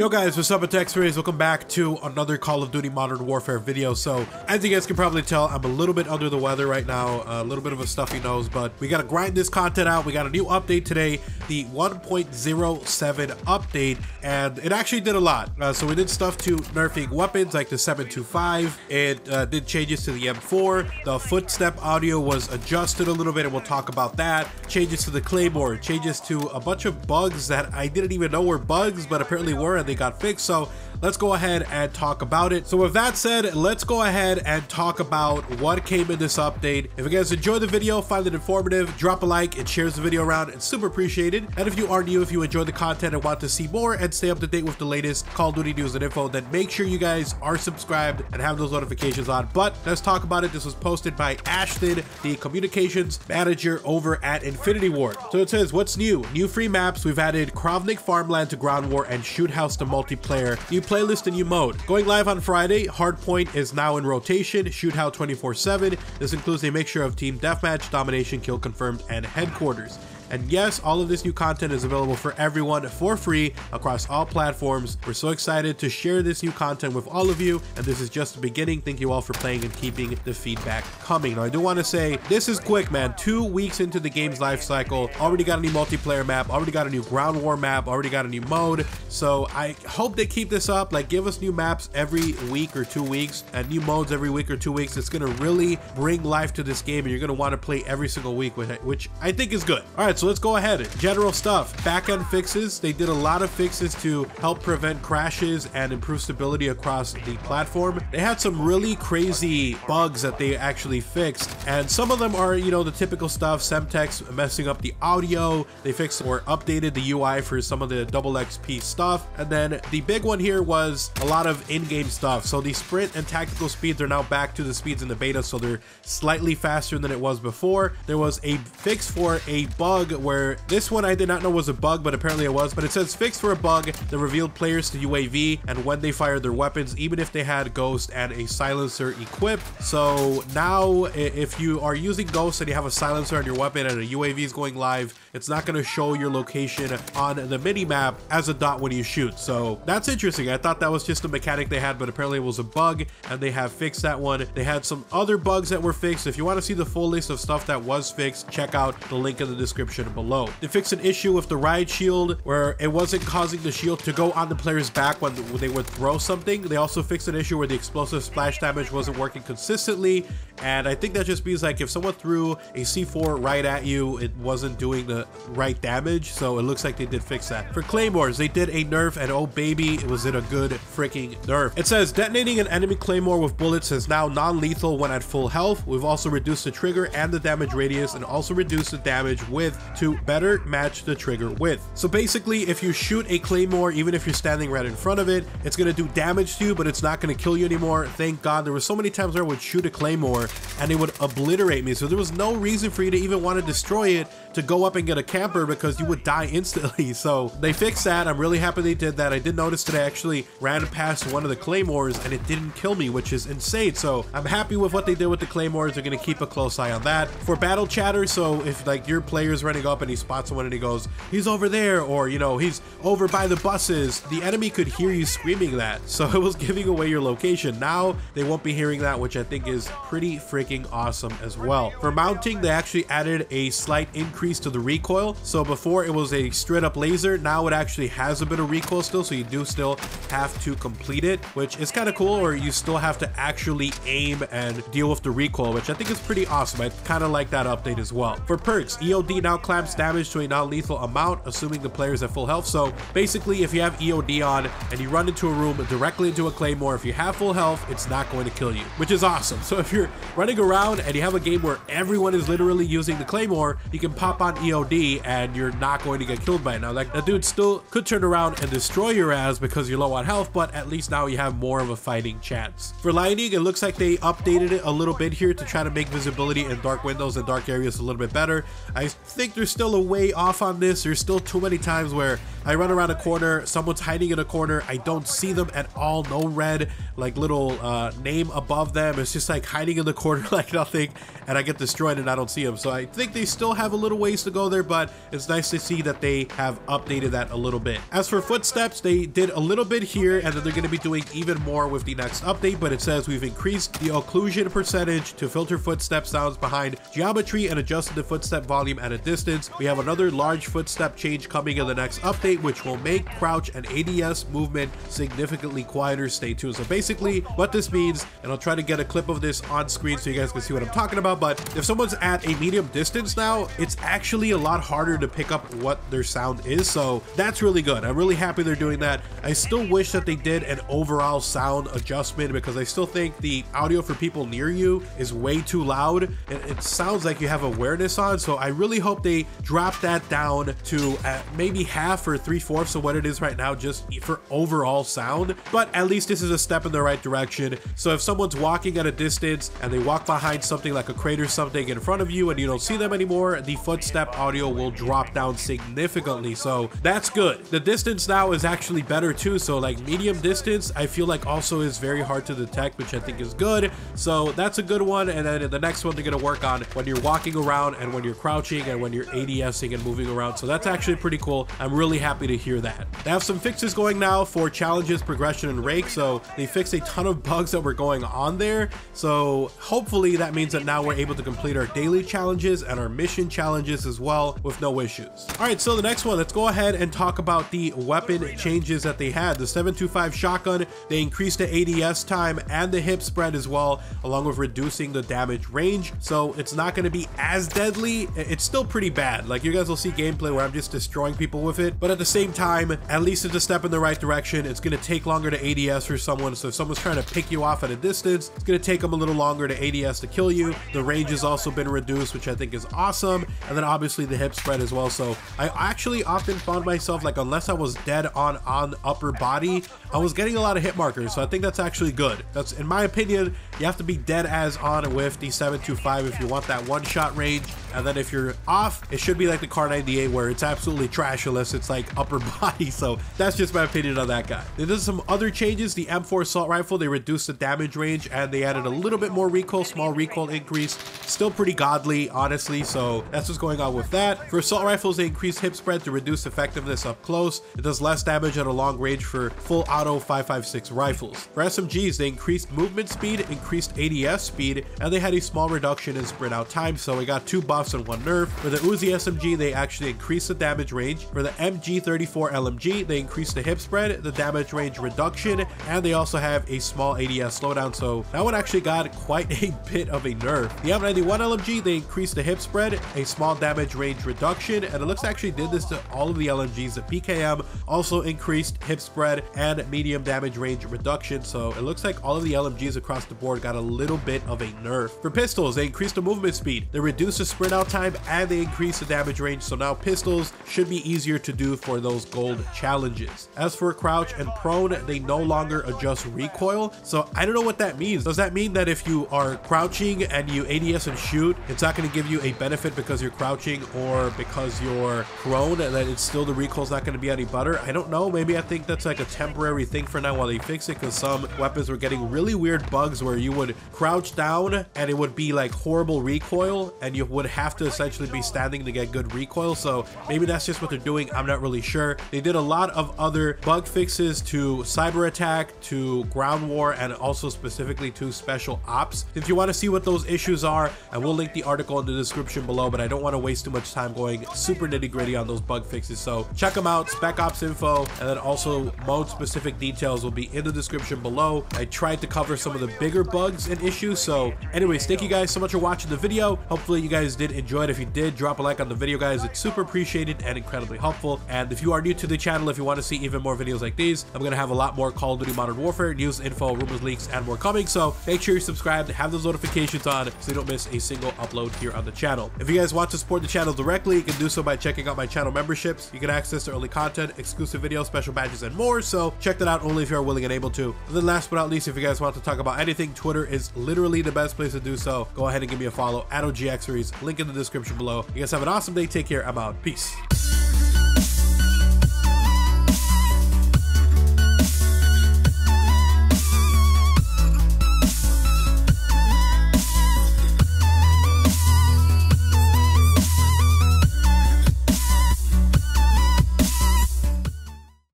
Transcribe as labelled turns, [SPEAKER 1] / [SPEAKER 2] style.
[SPEAKER 1] Yo guys, what's up, it's Rayz. Welcome back to another Call of Duty Modern Warfare video. So, as you guys can probably tell, I'm a little bit under the weather right now, a little bit of a stuffy nose, but we gotta grind this content out. We got a new update today, the 1.07 update, and it actually did a lot. Uh, so we did stuff to nerfing weapons like the 725. It uh, did changes to the M4. The footstep audio was adjusted a little bit, and we'll talk about that. Changes to the Claymore, changes to a bunch of bugs that I didn't even know were bugs, but apparently were, and they got fixed. So let's go ahead and talk about it. So with that said, let's go ahead and talk about what came in this update. If you guys enjoyed the video, find it informative, drop a like and shares the video around. It's super appreciated. And if you are new, if you enjoy the content and want to see more and stay up to date with the latest Call of Duty news and info, then make sure you guys are subscribed and have those notifications on. But let's talk about it. This was posted by Ashton, the communications manager over at Infinity Ward. So it says, what's new? New free maps. We've added Krovnik Farmland to Ground War and Shoot House to multiplayer. New playlist and new mode. Going live on Friday, Hardpoint is now in rotation, Shoot House 24-7. This includes a mixture of Team Deathmatch, Domination, Kill Confirmed, and Headquarters. And yes, all of this new content is available for everyone for free across all platforms. We're so excited to share this new content with all of you, and this is just the beginning. Thank you all for playing and keeping the feedback coming. Now, I do want to say this is quick, man. Two weeks into the game's life cycle, already got a new multiplayer map, already got a new ground war map, already got a new mode. So I hope they keep this up. Like, give us new maps every week or two weeks and new modes every week or two weeks. It's going to really bring life to this game, and you're going to want to play every single week with it, which I think is good. All right, so let's go ahead. General stuff, backend fixes. They did a lot of fixes to help prevent crashes and improve stability across the platform. They had some really crazy bugs that they actually fixed, and some of them are, you know, the typical stuff, Semtex messing up the audio. They fixed or updated the UI for some of the double XP stuff. And then the big one here was a lot of in-game stuff. So the sprint and tactical speeds are now back to the speeds in the beta, so they're slightly faster than it was before. There was a fix for a bug where this one I did not know was a bug, but apparently it was. But it says fixed for a bug that revealed players to UAV and when they fired their weapons, even if they had Ghost and a silencer equipped. So now if you are using Ghost and you have a silencer on your weapon and a UAV is going live, it's not going to show your location on the mini map as a dot when you shoot. So that's interesting. I thought that was just a mechanic they had, but apparently it was a bug and they have fixed that one. They had some other bugs that were fixed. If you want to see the full list of stuff that was fixed, check out the link in the description below. They fixed an issue with the riot shield where it wasn't causing the shield to go on the player's back when they would throw something. They also fixed an issue where the explosive splash damage wasn't working consistently. And I think that just means like if someone threw a C4 right at you, it wasn't doing the right damage. So it looks like they did fix that. For Claymores, they did a nerf and oh baby, it was in a good freaking nerf. It says detonating an enemy Claymore with bullets is now non-lethal when at full health. We've also reduced the trigger and the damage radius and also reduced the damage width to better match the trigger width. So basically, if you shoot a claymore, even if you're standing right in front of it, it's gonna do damage to you, but it's not gonna kill you anymore. Thank God. There were so many times where I would shoot a claymore and it would obliterate me. So there was no reason for you to even want to destroy it to go up and get a camper because you would die instantly. So they fixed that. I'm really happy they did that. I did notice that I actually ran past one of the claymores and it didn't kill me, which is insane. So I'm happy with what they did with the claymores. They're gonna keep a close eye on that. For battle chatter, so if like your player's running up and he spots someone and he goes, he's over there, or you know, he's over by the buses, the enemy could hear you screaming that. So it was giving away your location. Now they won't be hearing that, which I think is pretty freaking awesome as well. For mounting, they actually added a slight increase to the recoil. So before it was a straight up laser, now it actually has a bit of recoil still, so you do still have to complete it, which is kind of cool, or you still have to actually aim and deal with the recoil, which I think is pretty awesome. I kind of like that update as well. For perks, EOD now clamps damage to a non-lethal amount, assuming the player is at full health. So basically, if you have EOD on and you run into a room directly into a claymore, if you have full health, it's not going to kill you, which is awesome. So if you're running around and you have a game where everyone is literally using the claymore, you can pop on EOD and you're not going to get killed by it. Now, like the dude still could turn around and destroy your ass because you're low on health, but at least now you have more of a fighting chance. For lighting, it looks like they updated it a little bit here to try to make visibility in dark windows and dark areas a little bit better. I think there's still a way off on this. There's still too many times where I run around a corner, someone's hiding in a corner, I don't see them at all, no red like little uh, name above them. It's just like hiding in the corner like nothing. And I get destroyed and I don't see them. So I think they still have a little ways to go there, but it's nice to see that they have updated that a little bit. As for footsteps, they did a little bit here and then they're going to be doing even more with the next update, but it says we've increased the occlusion percentage to filter footstep sounds behind geometry and adjusted the footstep volume at a distance. We have another large footstep change coming in the next update, which will make crouch and ADS movement significantly quieter. Stay tuned. So basically what this means, and I'll try to get a clip of this on screen so you guys can see what I'm talking about, but if someone's at a medium distance now, it's actually a lot harder to pick up what their sound is. So that's really good. I'm really happy they're doing that. I still wish that they did an overall sound adjustment because I still think the audio for people near you is way too loud. It, it sounds like you have awareness on. So I really hope they drop that down to uh, maybe half or three fourths of what it is right now, just for overall sound. But at least this is a step in the right direction. So if someone's walking at a distance and they walk behind something like a crate or something in front of you and you don't see them anymore, the footstep audio will drop down significantly. So that's good. The distance now is actually better too. So like medium distance, I feel like also is very hard to detect, which I think is good. So that's a good one. And then the next one they're going to work on when you're walking around and when you're crouching and when you're ADSing and moving around. So that's actually pretty cool. I'm really happy to hear that. They have some fixes going now for challenges, progression, and rake. So they fixed a ton of bugs that were going on there. So hopefully that means that now we're able to complete our daily challenges and our mission challenges as well with no issues. All right, so the next one, let's go ahead and talk about the weapon changes that they had. The 725 shotgun, they increased the ADS time and the hip spread as well, along with reducing the damage range. So it's not going to be as deadly. It's still pretty bad. Like you guys will see gameplay where I'm just destroying people with it. But at the same time, at least it's a step in the right direction. It's going to take longer to ADS for someone. So if someone's trying to pick you off at a distance, it's going to take them a little longer to ADS to kill you. The range has also been reduced, which I think is awesome. And then obviously the hip spread as well. So I actually often found myself like, unless I was dead on, on upper body, I was getting a lot of hit markers. So I think that's actually good. That's in my opinion, you have to be dead as on with the 725 if you want that one shot range. And then if you're off, it should be like the Kar98 where it's absolutely trash unless it's like upper body. So that's just my opinion on that guy. Then there's some other changes. The M4 assault rifle, they reduced the damage range and they added a little bit more recoil, small recoil increase. Still pretty godly, honestly. So that's what's going on with that. For assault rifles, they increased hip spread to reduce effectiveness up close. It does less damage at a long range for full auto 556 rifles. For SMGs, they increased movement speed, increased ADS speed, and they had a small reduction in sprint out time. So we got two and one nerf. For the Uzi SMG, they actually increase the damage range. For the MG34 LMG, they increase the hip spread, the damage range reduction, and they also have a small ADS slowdown. So that one actually got quite a bit of a nerf. The M91 LMG, they increased the hip spread, a small damage range reduction, and it looks actually did this to all of the LMGs. The PKM also increased hip spread and medium damage range reduction. So it looks like all of the LMGs across the board got a little bit of a nerf. For pistols, they increased the movement speed, they reduced the sprint out time, and they increase the damage range. So now pistols should be easier to do for those gold challenges. As for crouch and prone, they no longer adjust recoil. So I don't know what that means. Does that mean that if you are crouching and you ADS and shoot, it's not going to give you a benefit because you're crouching or because you're prone and that it's still the recoil's not going to be any better? I don't know. Maybe I think that's like a temporary thing for now while they fix it because some weapons were getting really weird bugs where you would crouch down and it would be like horrible recoil and you would have to essentially be standing to get good recoil. So maybe that's just what they're doing. I'm not really sure. They did a lot of other bug fixes to cyber attack, to ground war, and also specifically to special ops. If you want to see what those issues are, I will link the article in the description below, but I don't want to waste too much time going super nitty gritty on those bug fixes. So check them out, spec ops info, and then also mode specific details will be in the description below. I tried to cover some of the bigger bugs and issues. So anyways, thank you guys so much for watching the video. Hopefully you guys did enjoy it. If you did, drop a like on the video, guys. It's super appreciated and incredibly helpful. And if you are new to the channel, if you want to see even more videos like these, I'm going to have a lot more Call of Duty Modern Warfare news, info, rumors, leaks, and more coming. So make sure you're subscribed, have those notifications on so you don't miss a single upload here on the channel. If you guys want to support the channel directly, you can do so by checking out my channel memberships. You can access early content, exclusive videos, special badges, and more. So check that out only if you're willing and able to. And then last but not least, if you guys want to talk about anything, Twitter is literally the best place to do so. Go ahead and give me a follow at OGXRAYZ, link in the description below. You guys have an awesome day. Take care. I'm out. Peace.